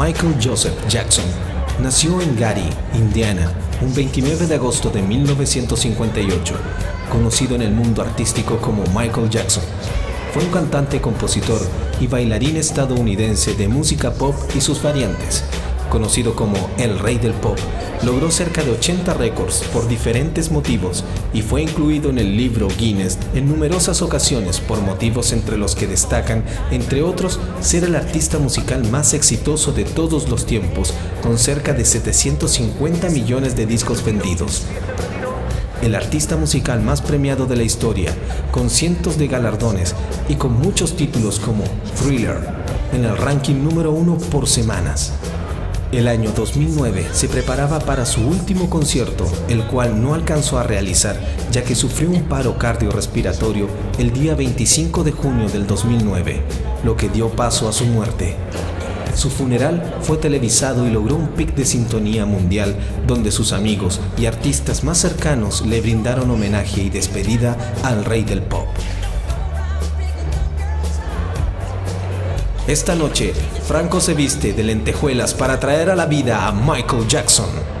Michael Joseph Jackson nació en Gary, Indiana, un 29 de agosto de 1958, conocido en el mundo artístico como Michael Jackson. Fue un cantante, compositor y bailarín estadounidense de música pop y sus variantes, conocido como el rey del pop, logró cerca de 80 récords por diferentes motivos y fue incluido en el libro Guinness en numerosas ocasiones por motivos entre los que destacan, entre otros, ser el artista musical más exitoso de todos los tiempos, con cerca de 750 millones de discos vendidos el artista musical más premiado de la historia, con cientos de galardones y con muchos títulos como Thriller, en el ranking número uno por semanas. El año 2009 se preparaba para su último concierto, el cual no alcanzó a realizar ya que sufrió un paro cardiorrespiratorio el día 25 de junio del 2009, lo que dio paso a su muerte. Su funeral fue televisado y logró un pic de sintonía mundial donde sus amigos y artistas más cercanos le brindaron homenaje y despedida al rey del pop. Esta noche, Franco se viste de lentejuelas para traer a la vida a Michael Jackson.